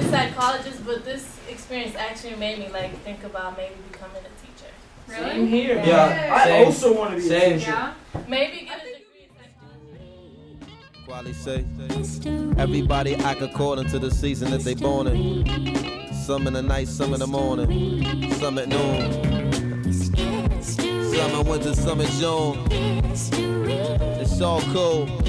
be a psychologist, but this experience actually made me like think about maybe becoming a teacher. Really? Same here. Yeah, I same. also want to be Same. a teacher. Yeah. Maybe get a degree in psychology. Say everybody act according to the season that they born in. Some in the night, some in the morning, some at noon. Some in winter, some in June. It's all cool.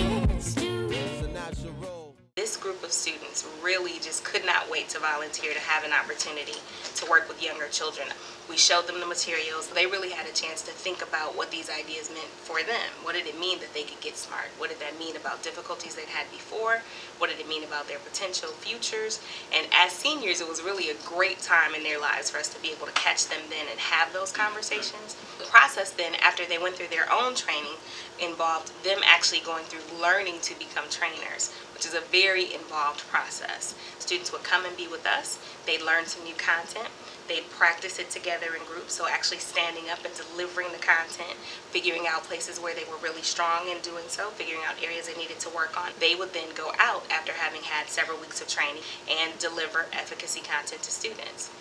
To volunteer to have an opportunity to work with younger children. We showed them the materials. They really had a chance to think about what these ideas meant for them. What did it mean that they could get smart? What did that mean about difficulties they'd had before? What did it mean about their potential futures? And as seniors, it was really a great time in their lives for us to be able to catch them then and have those conversations. The process then, after they went through their own training, involved them actually going through learning to become trainers, which is a very involved process. Students would come and be with us, they'd learn some new content, they'd practice it together in groups, so actually standing up and delivering the content, figuring out places where they were really strong in doing so, figuring out areas they needed to work on. They would then go out after having had several weeks of training and deliver efficacy content to students.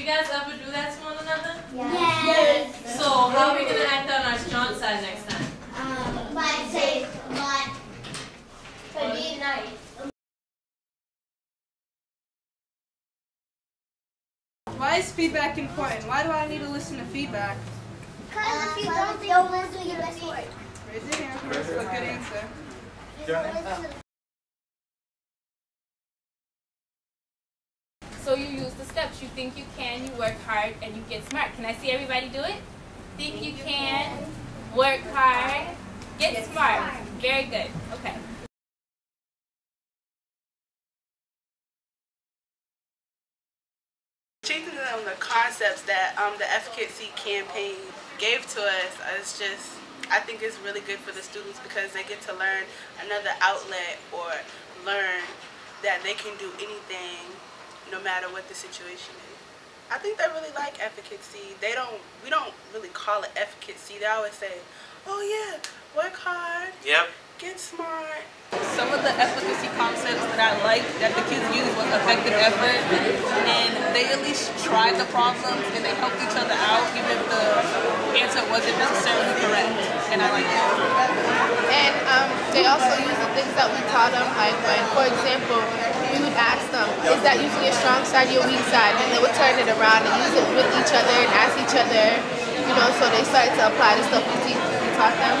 You guys ever do that to one another? Yes. So how are we gonna act on our strong side next time? Um, but say, but, but be nice. Why is feedback important? Why do I need to listen to feedback? Because if you don't, don't listen to your best work. Raise your hand. That's a good answer. So you use the steps. You think you can, you work hard, and you get smart. Can I see everybody do it? Think you can, work hard, get smart. Very good. Okay. Concepts that um, the efficacy campaign gave to us is just, I think it's really good for the students because they get to learn another outlet or learn that they can do anything no matter what the situation is. I think they really like efficacy. They don't, we don't really call it efficacy. They always say, oh yeah, work hard, Yep. get smart. Some of the efficacy concepts that I liked that the kids used was effective effort, and they at least tried the problems and they helped each other out, even if the answer wasn't necessarily correct. And I like that. And um, they also use the things that we taught them, like when, for example, we would ask them, is that usually a strong side or your weak side? And they would turn it around and use it with each other and ask each other, you know, so they started to apply the stuff we, we taught them.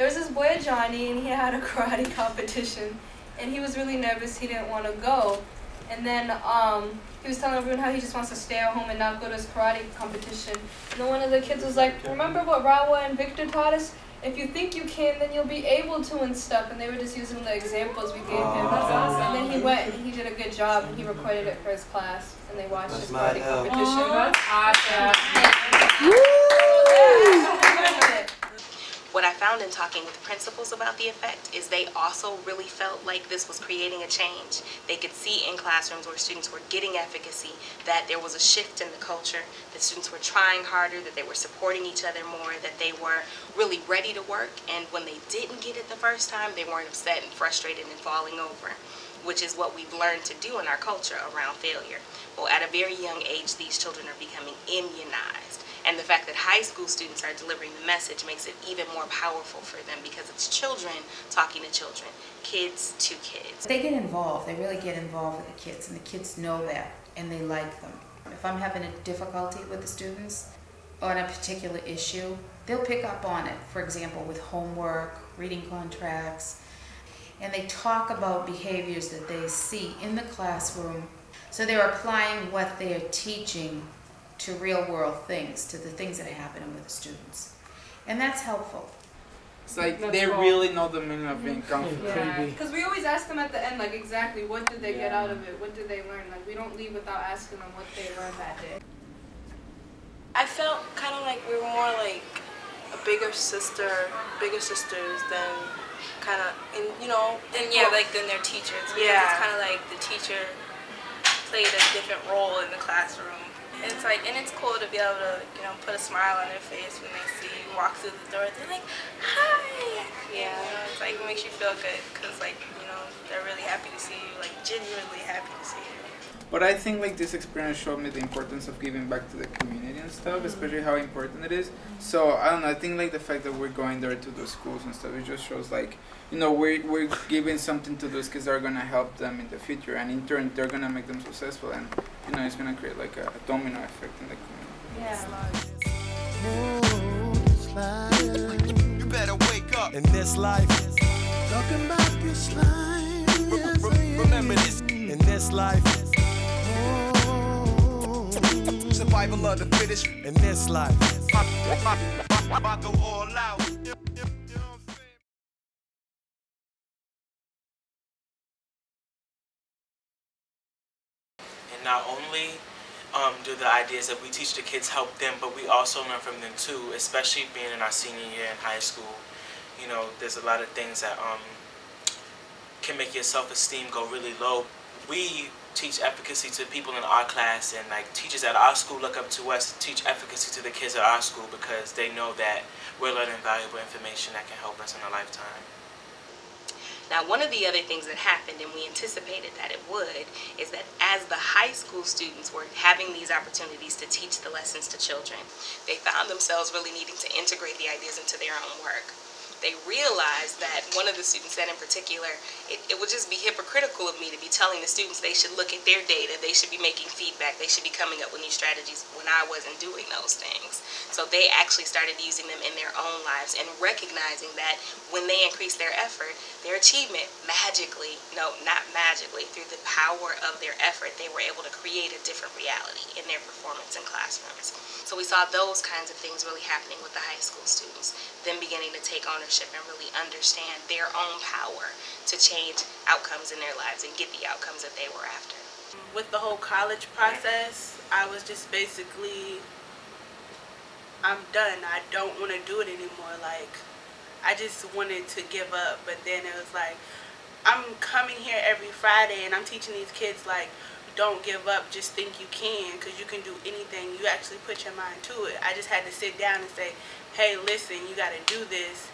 There was this boy Johnny, and he had a karate competition, and he was really nervous. He didn't want to go, and then um, he was telling everyone how he just wants to stay at home and not go to his karate competition. And then one of the kids was like, "Remember what Rawa and Victor taught us? If you think you can, then you'll be able to and stuff." And they were just using the examples we gave him. That's awesome. And then he went and he did a good job, and he recorded it for his class, and they watched his karate help. competition. What I found in talking with principals about the effect is they also really felt like this was creating a change. They could see in classrooms where students were getting efficacy that there was a shift in the culture, that students were trying harder, that they were supporting each other more, that they were really ready to work, and when they didn't get it the first time, they weren't upset and frustrated and falling over which is what we've learned to do in our culture around failure. Well, at a very young age, these children are becoming immunized. And the fact that high school students are delivering the message makes it even more powerful for them because it's children talking to children, kids to kids. They get involved, they really get involved with the kids, and the kids know that, and they like them. If I'm having a difficulty with the students on a particular issue, they'll pick up on it. For example, with homework, reading contracts, and they talk about behaviors that they see in the classroom. So they're applying what they're teaching to real world things, to the things that are happening with the students. And that's helpful. It's like That's they cool. really know the meaning of being confident. Yeah, because we always ask them at the end, like exactly what did they get out of it? What did they learn? Like we don't leave without asking them what they learned that day. I felt kind of like we were more like a bigger sister, bigger sisters than kind of, and you know, And yeah, like then their teachers. Yeah. It's kind of like the teacher played a different role in the classroom. And it's like, and it's cool to be able to, you know, put a smile on their face when they see you walk through the door. They're like, hi. Yeah. You know, it's like it makes you feel good because like you know they're really happy to see you, like genuinely happy to see you. But I think like this experience showed me the importance of giving back to the community and stuff, especially how important it is. So I don't know. I think like the fact that we're going there to the schools and stuff, it just shows like you know we're we're giving something to those kids that are gonna help them in the future, and in turn they're gonna make them successful, and you know it's gonna create like a, a domino effect in the community. You better wake up in this life. Talking about this life. remember this in this life. Survival of the fittest in this life. I go all out. And not only um, do the ideas that we teach the kids help them, but we also learn from them too, especially being in our senior year in high school. You know, there's a lot of things that um, can make your self-esteem go really low. We teach efficacy to people in our class and like teachers at our school look up to us teach efficacy to the kids at our school because they know that we're learning valuable information that can help us in a lifetime. Now, one of the other things that happened, and we anticipated that it would, is that as the high school students were having these opportunities to teach the lessons to children, they found themselves really needing to integrate the ideas into their own work they realized that one of the students said in particular, it, it would just be hypocritical of me to be telling the students they should look at their data, they should be making feedback, they should be coming up with new strategies when I wasn't doing those things. So they actually started using them in their own lives and recognizing that when they increased their effort, their achievement magically, no, not magically, through the power of their effort, they were able to create a different reality in their performance in classrooms. So we saw those kinds of things really happening with the high school students, them beginning to take ownership and really understand their own power to change outcomes in their lives and get the outcomes that they were after. With the whole college process, I was just basically, I'm done. I don't want to do it anymore. Like, I just wanted to give up, but then it was like, I'm coming here every Friday and I'm teaching these kids like don't give up, just think you can because you can do anything. You actually put your mind to it. I just had to sit down and say, hey, listen, you got to do this.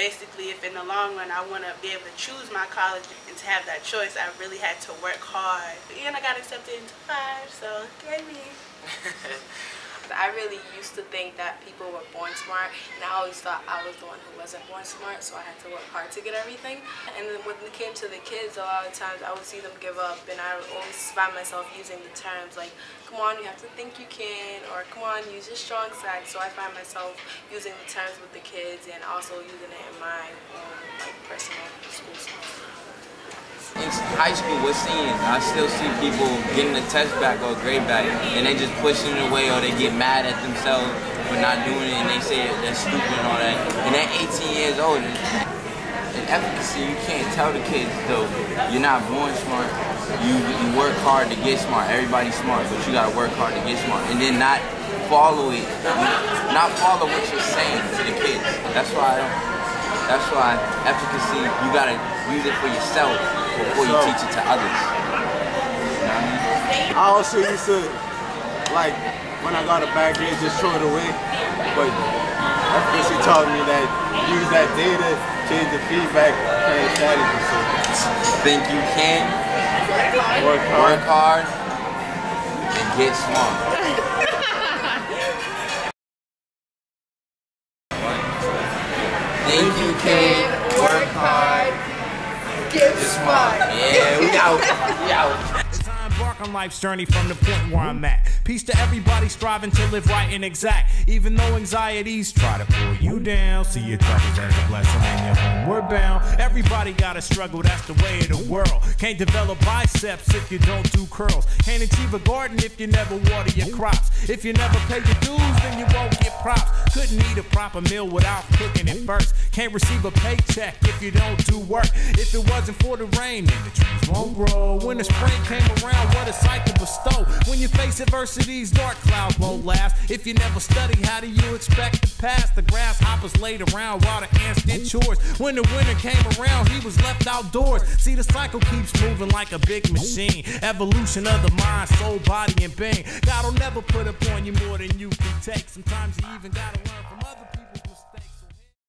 Basically, if in the long run I want to be able to choose my college and to have that choice, I really had to work hard. And I got accepted into five, so yay me. I really used to think that people were born smart, and I always thought I was the one who wasn't born smart, so I had to work hard to get everything. And then when it came to the kids, a lot of times I would see them give up, and I would always find myself using the terms like, come on, you have to think you can, or come on, use your strong side. So I find myself using the terms with the kids and also using it in my own like personal school stuff in high school, we're seeing, I still see people getting a test back or grade back, and they just pushing it away or they get mad at themselves for not doing it, and they say they're stupid and all that. And they're 18 years old. In efficacy, you can't tell the kids, though, you're not born smart. You, you work hard to get smart. Everybody's smart, but you gotta work hard to get smart. And then not follow it, not follow what you're saying to the kids. That's why that's why efficacy, you gotta use it for yourself before you teach it to others. You know I, mean? I also used to, like, when I got a bad grade, just throw it away. But efficacy taught me that use that data, change the feedback, change strategy. So think you can, work hard, work hard and get smart. think you can, work hard, get smart. Yeah, we out. We out. As I embark on life's journey from the point where I'm at. Peace to everybody striving to live right and exact. Even though anxieties try to pull you down, see your troubles as a blessing and your homeward bound. Everybody gotta struggle, that's the way of the world. Can't develop biceps if you don't do curls. Can't achieve a garden if you never water your crops. If you never pay your dues, then you won't get props. Couldn't eat a proper meal without cooking it first. Can't receive a paycheck if you don't do work. If it wasn't for the rain, then the trees won't grow. When the spring came around, what a sight to bestow. When you face adversities, dark clouds won't last. If you never study, how do you expect to pass? The grasshoppers laid around while the ants did chores. When the winter came around, he was left outdoors. See, the cycle keeps moving like a big machine. Evolution of the mind, soul, body, and being. God'll never put upon you more than you can take. Sometimes you even gotta learn from other people.